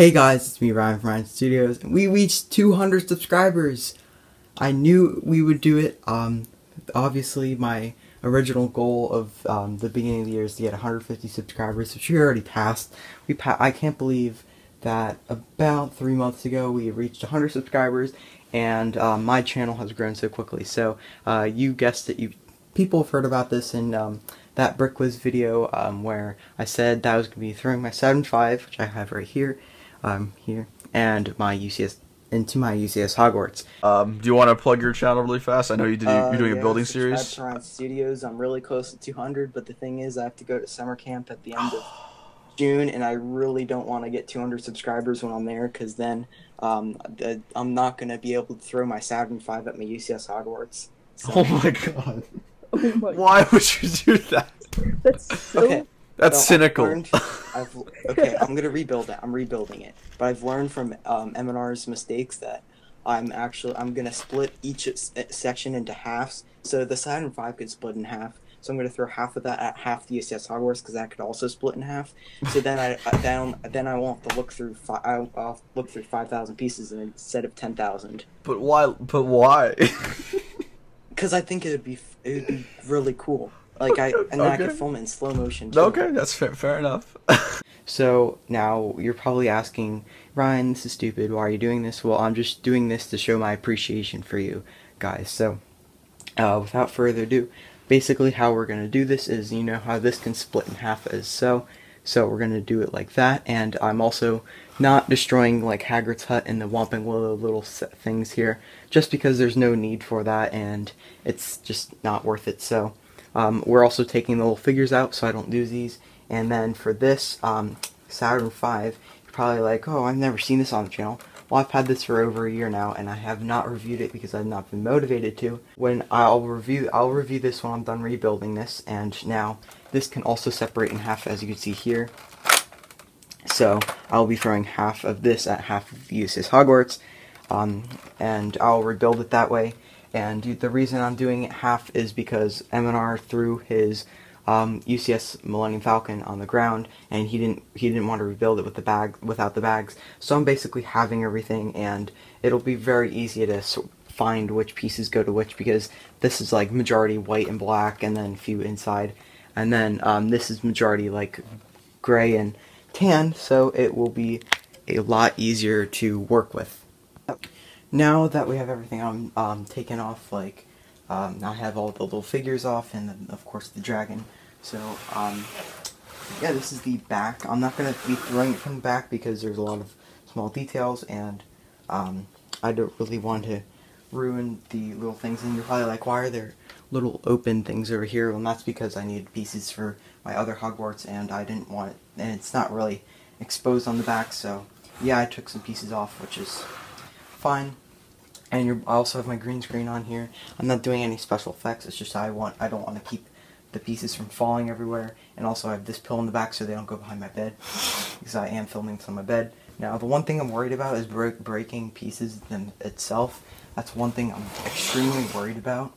Hey guys, it's me Ryan from Ryan Studios. We reached 200 subscribers. I knew we would do it. Um, obviously, my original goal of um, the beginning of the year is to get 150 subscribers, which we already passed. We pa- I can't believe that about three months ago we reached 100 subscribers, and uh, my channel has grown so quickly. So uh, you guessed it. You people have heard about this in um, that Brickwiz video um, where I said that I was going to be throwing my 7.5, which I have right here um, here, and my UCS into my UCS Hogwarts. Um, do you want to plug your channel really fast? I know you did. Uh, you're doing yeah, a building series. to Ryan Studios. I'm really close to 200, but the thing is, I have to go to summer camp at the end of June, and I really don't want to get 200 subscribers when I'm there, because then um, the- I'm not going to be able to throw my Saturn V at my UCS Hogwarts. So- Oh my god! Oh my Why would you do that? That's so. Okay. That's So I've cynical. learned- I've, okay, I'm gonna rebuild it. I'm rebuilding it, but I've learned from um, M&R's mistakes that I'm actually I'm gonna split each eh, section into halves. So the Saturn V could split in half. So I'm gonna throw half of that at half the UCS Hogwarts because that could also split in half. So then I I- then then I won't have to look through fi- I'll, I'll look through five thousand pieces instead of ten thousand. but why? But why? Because I think it would be it would be really cool. Like I and then I could film it in slow motion. Too. okay, that's fair. Fair enough. So now you're probably asking, Ryan, this is stupid. Why are you doing this? Well, I'm just doing this to show my appreciation for you guys. So, uh, without further ado, basically how we're gonna do this is, you know how this can split in half as so. So we're gonna do it like that, and I'm also not destroying like Hagrid's hut and the Whomping Willow little things here, just because there's no need for that, and it's just not worth it. So um, we're also taking the little figures out, so I don't lose these. And then for this um, Saturn V, you're probably like, oh, I've never seen this on the channel. Well, I've had this for over a year now, and I have not reviewed it because I've not been motivated to. When I'll review, I'll review this when I'm done rebuilding this. And now this can also separate in half, as you can see here. So I'll be throwing half of this at half of the UCS Hogwarts, um, and I'll rebuild it that way. And the reason I'm doing it half is because M&R threw his um, UCS Millennium Falcon on the ground, and he didn't he didn't want to rebuild it with the bag without the bags. So I'm basically having everything, and it'll be very easy to find which pieces go to which because this is like majority white and black, and then few inside, and then um, this is majority like gray and tan, so it will be a lot easier to work with. Now that we have everything um, um, taken off, like um, I have all the little figures off, and of course the dragon. So um, yeah, this is the back. I'm not gonna be throwing it from the back because there's a lot of small details, and um, I don't really want to ruin the little things. And you're probably like, why are there little open things over here? Well, that's because I needed pieces for my other Hogwarts, and I didn't want it, and it's not really exposed on the back. So yeah, I took some pieces off, which is fine. And I also have my green screen on here. I'm not doing any special effects. It's just I want I don't want to keep the pieces from falling everywhere. And also I have this pill in the back so they don't go behind my bed because I am filming this on my bed. Now the one thing I'm worried about is break, breaking pieces them itself. That's one thing I'm extremely worried about.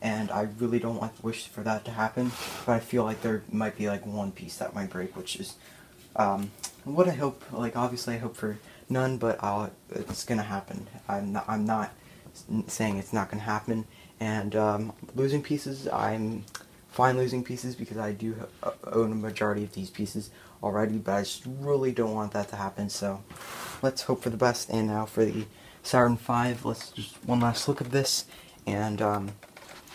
And I really don't want wish for that to happen. But I feel like there might be like one piece that might break, which is um, what I hope. Like obviously I hope for none, but I'll, it's gonna happen. I'm not. I'm not saying it's not gonna happen. And um, losing pieces, I'm fine losing pieces because I do own a majority of these pieces already. But I just really don't want that to happen. So let's hope for the best. And now for the Saturn 5, let's just one last look at this. And um,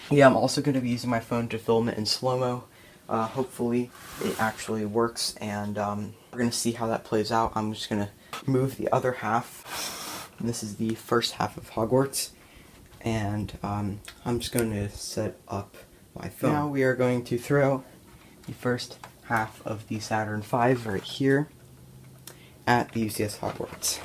yeah, I'm also gonna be using my phone to film it in slow mo. Uh, hopefully it actually works and um, we're gonna see how that plays out. I'm just gonna move the other half. This is the first half of Hogwarts and um, I'm just going to set up my phone. Now we are going to throw the first half of the Saturn V right here at the UCS Hogwarts.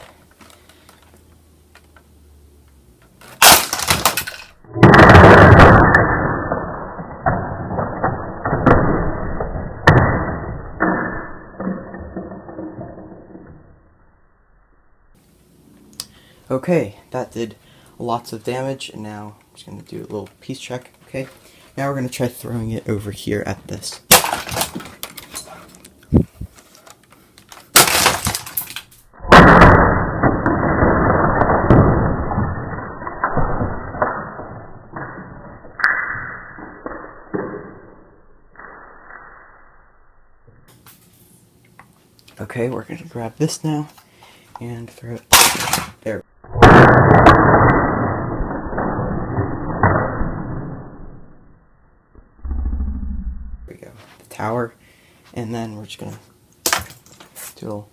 Okay, that did lots of damage, and now I'm just going to do a little piece check, okay? Now we're going to try throwing it over here at this. Okay, we're going to grab this now and throw it there. And then we're just gonna do a little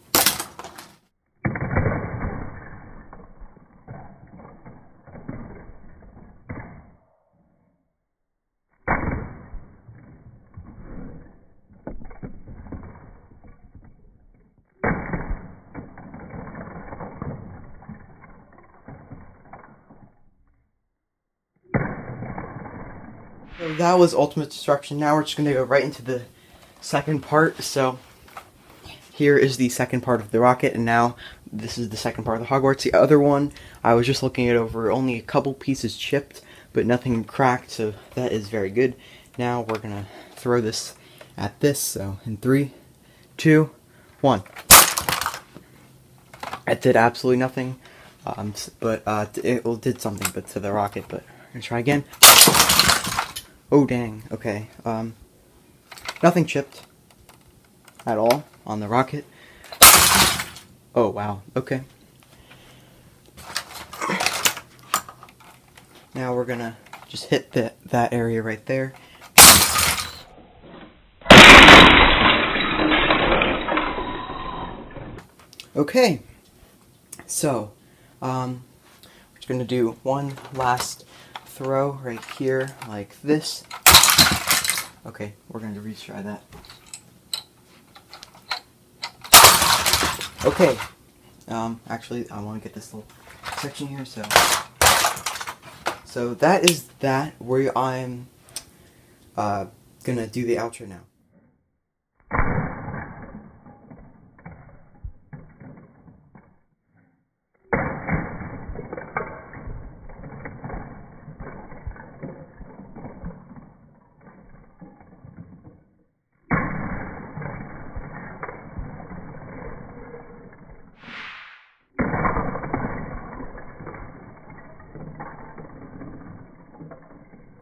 So that was Ultimate Destruction. Now we're just going to go right into the second part. So here is the second part of the rocket, and now this is the second part of the Hogwarts. The other one, I was just looking it over, only a couple pieces chipped, but nothing cracked, so that is very good. Now we're to throw this at this. So in three, two, one. It did absolutely nothing, um, but uh, it did something, but to the rocket. But I'm gonna try again. Oh dang. Okay. Um, nothing chipped at all on the rocket. Oh wow. Okay. Now we're gonna just hit that that area right there. Okay. So, um, we're just gonna do one last throw right here, like this. Okay, we're gonna retry that. Okay. Um, actually, I want to get this little section here, so. So that is that, where I'm, uh, gonna do the outro now.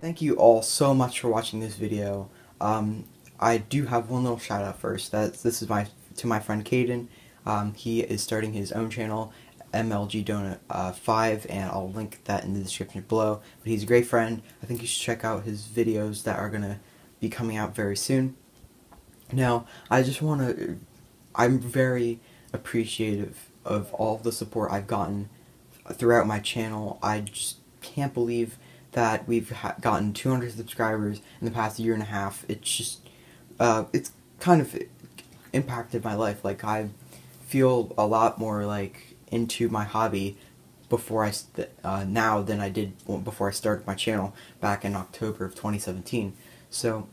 Thank you all so much for watching this video. Um, I do have one little shout out first. That this is my to my friend Caden. Um, he is starting his own channel, MLG Donut uh, 5, and I'll link that in the description below. But he's a great friend. I think you should check out his videos that are gonna be coming out very soon. Now, I just want to. I'm very appreciative of all the support I've gotten throughout my channel. I just can't believe that we've gotten 200 subscribers in the past year and a half. It's just, uh, it's kind of impacted my life. Like I feel a lot more like into my hobby before I uh, now than I did before I started my channel back in October of 2017. So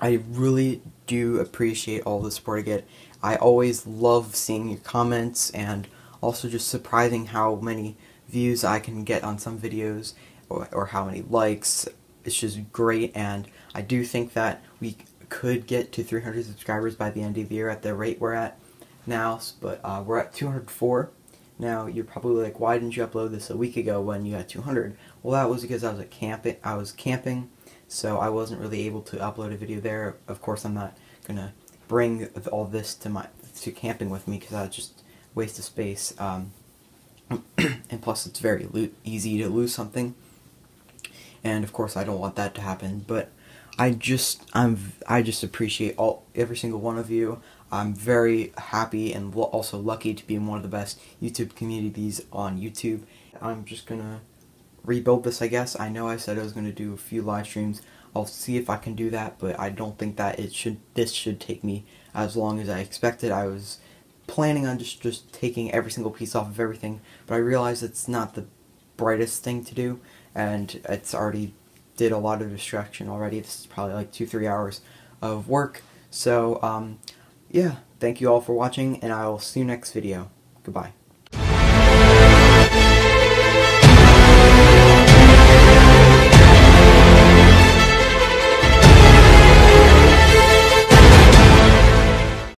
I really do appreciate all the support I get. I always love seeing your comments and also just surprising how many views I can get on some videos or, or how many likes. It's just great, and I do think that we could get to 300 subscribers by the end of the year at the rate we're at now, but uh, we're at 204. Now, you're probably like, why didn't you upload this a week ago when you had 200? Well, that was because I was camping. I was camping, so I wasn't really able to upload a video there. Of course, I'm not gonna bring all this to my to camping with me because that would just waste of space. Um, and plus, it's very easy to lose something and of course I don't want that to happen. But I just I'm I just appreciate all every single one of you. I'm very happy and also lucky to be in one of the best YouTube communities on YouTube. I'm just gonna rebuild this, I guess. I know I said I was gonna do a few live streams. I'll see if I can do that, but I don't think that it should. This should take me as long as I expected. I was planning on just just taking every single piece off of everything, but I realized it's not the brightest thing to do and it's already did a lot of destruction already. This is probably like two, three hours of work. So, um, yeah, thank you all for watching, and I will see you next video. Goodbye.